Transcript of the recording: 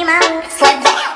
Mickey Mouse.